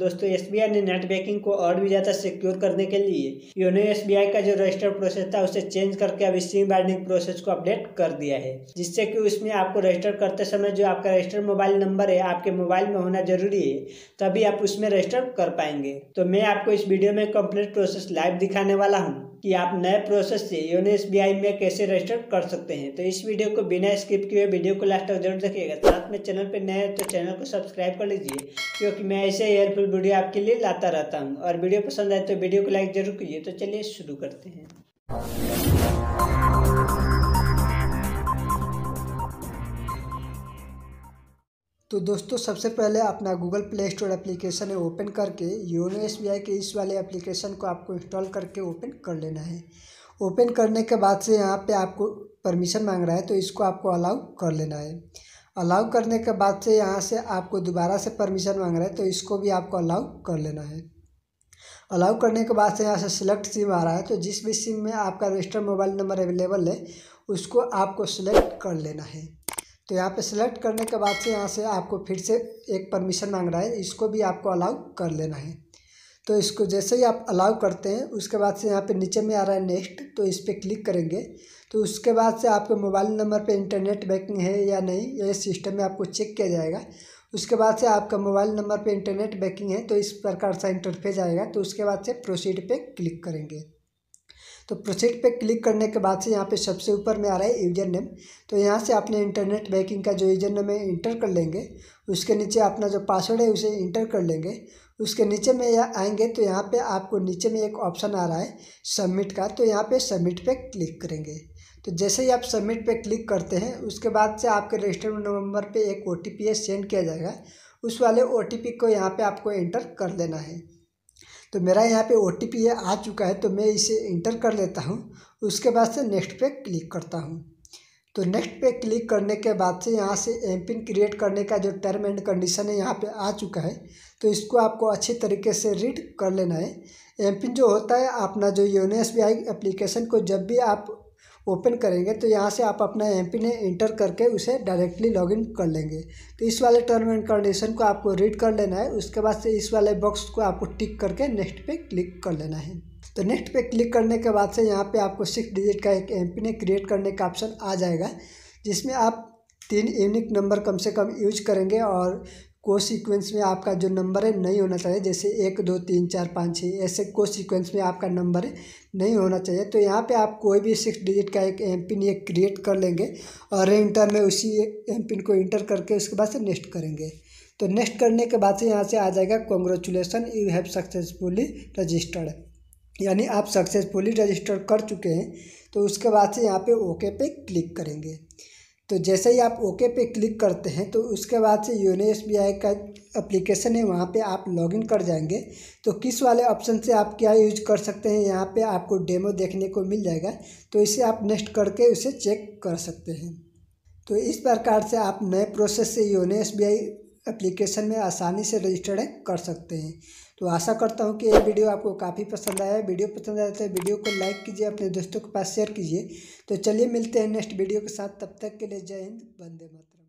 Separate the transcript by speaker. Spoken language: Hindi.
Speaker 1: दोस्तों एसबीआई ने नेट बैंकिंग को और भी ज़्यादा सिक्योर करने के लिए योनो एस का जो रजिस्टर प्रोसेस था, उसे चेंज करके अभी सिम बाइंडिंग प्रोसेस को अपडेट कर दिया है, जिससे कि उसमें आपको रजिस्टर करते समय जो आपका रजिस्टर मोबाइल नंबर है, आपके मोबाइल में होना ज़रूरी है, तभी आप उसमें रजिस्टर कर पाएँगे। तो मैं आपको इस वीडियो में कंप्लीट प्रोसेस लाइव दिखाने वाला हूँ। कि आप नए प्रोसेस से योनो एस में कैसे रजिस्टर कर सकते हैं। तो इस वीडियो को बिना स्किप किए वीडियो को लास्ट तक ज़रूर देखिएगा। साथ में चैनल पर नए तो चैनल को सब्सक्राइब कर लीजिए, क्योंकि मैं ऐसे ही हेल्पफुल वीडियो आपके लिए लाता रहता हूँ। और वीडियो पसंद आए तो वीडियो को लाइक ज़रूर कीजिए। तो चलिए शुरू करते हैं। तो दोस्तों, सबसे पहले अपना गूगल प्ले स्टोर एप्लीकेशन है ओपन करके योनो एस के इस वाले एप्लीकेशन को आपको इंस्टॉल करके ओपन कर लेना है। ओपन करने के बाद से यहाँ पे आपको परमिशन मांग रहा है तो इसको आपको अलाउ कर लेना है। अलाउ करने के बाद से यहाँ से आपको दोबारा से परमिशन मांग रहा है तो इसको भी आपको अलाउ कर लेना है। अलाउ करने के बाद से यहाँ से सिलेक्ट सिम आ रहा है तो जिस भी सिम में आपका रजिस्टर्ड मोबाइल नंबर अवेलेबल है, उसको आपको सिलेक्ट कर लेना है। तो यहाँ पे सिलेक्ट करने के बाद से यहाँ से आपको फिर से एक परमिशन मांग रहा है, इसको भी आपको अलाउ कर लेना है। तो इसको जैसे ही आप अलाउ करते हैं, उसके बाद से यहाँ पे नीचे में आ रहा है नेक्स्ट तो इस पर क्लिक करेंगे। तो उसके बाद से आपके मोबाइल नंबर पे इंटरनेट बैंकिंग है या नहीं, ये सिस्टम में आपको चेक किया जाएगा। उसके बाद से आपका मोबाइल नंबर पे इंटरनेट बैंकिंग है तो इस प्रकार सा इंटरफेस आएगा। तो उसके बाद से प्रोसीड पे क्लिक करेंगे। तो प्रोसीड पे क्लिक करने के बाद से यहाँ पे सबसे ऊपर में आ रहा है यूज़र नेम तो यहाँ से अपने इंटरनेट बैंकिंग का जो यूज़र नेम है इंटर कर लेंगे। उसके नीचे अपना जो पासवर्ड है, उसे इंटर कर लेंगे। उसके नीचे में या आएँगे तो यहाँ पे आपको नीचे में एक ऑप्शन आ रहा है सबमिट का। तो यहाँ पे सबमिट पे क्लिक करेंगे। तो जैसे ही आप सबमिट पे क्लिक करते हैं, उसके बाद से आपके रजिस्टर्ड नंबर पे एक ओ टी सेंड किया जाएगा। उस वाले ओटीपी को यहाँ पे आपको एंटर कर लेना है। तो मेरा यहाँ पे ओ टी आ चुका है तो मैं इसे इंटर कर लेता हूँ। उसके बाद से नेक्स्ट पे क्लिक करता हूँ। तो नेक्स्ट पे क्लिक करने के बाद से यहाँ से एम पिन क्रिएट करने का जो टर्म एंड कंडीशन है यहाँ पे आ चुका है। तो इसको आपको अच्छे तरीके से रीड कर लेना है। एम पिन जो होता है, अपना जो योनो एस एप्लीकेशन को जब भी आप ओपन करेंगे तो यहाँ से आप अपना एम पिन इंटर करके उसे डायरेक्टली लॉगिन कर लेंगे। तो इस वाले टर्म एंड कंडीशन को आपको रीड कर लेना है, उसके बाद से इस वाले बॉक्स को आपको टिक करके नेक्स्ट पे क्लिक कर लेना है। तो नेक्स्ट पे क्लिक करने के बाद से यहाँ पे आपको सिक्स डिजिट का एक एम पिन क्रिएट करने का ऑप्शन आ जाएगा, जिसमें आप तीन यूनिक नंबर कम से कम यूज़ करेंगे और को सीक्वेंस में आपका जो नंबर है नहीं होना चाहिए, जैसे एक, दो, तीन, चार, पाँच छः ऐसे को सीक्वेंस में आपका नंबर नहीं होना चाहिए। तो यहाँ पे आप कोई भी सिक्स डिजिट का एक एम पिन ये क्रिएट कर लेंगे और इंटर में उसी एम पिन को इंटर करके उसके बाद से नेक्स्ट करेंगे। तो नेक्स्ट करने के बाद से यहाँ से आ जाएगा congratulations you have successfully registered यानी आप सक्सेसफुली रजिस्टर कर चुके हैं तो उसके बाद से यहाँ पे ओके पे क्लिक करेंगे। तो जैसे ही आप ओके पे क्लिक करते हैं तो उसके बाद से योनो एस का एप्लीकेशन है, वहाँ पे आप लॉगिन कर जाएँगे। तो किस वाले ऑप्शन से आप क्या यूज़ कर सकते हैं, यहाँ पे आपको डेमो देखने को मिल जाएगा। तो इसे आप नेक्स्ट करके उसे चेक कर सकते हैं। तो इस प्रकार से आप नए प्रोसेस से योनो एस एप्लीकेशन में आसानी से रजिस्टर्ड कर सकते हैं। तो आशा करता हूँ कि ये वीडियो आपको काफ़ी पसंद आया वीडियो पसंद आया तो वीडियो को लाइक कीजिए, अपने दोस्तों के पास शेयर कीजिए। तो चलिए मिलते हैं नेक्स्ट वीडियो के साथ। तब तक के लिए जय हिंद, वंदे मातरम।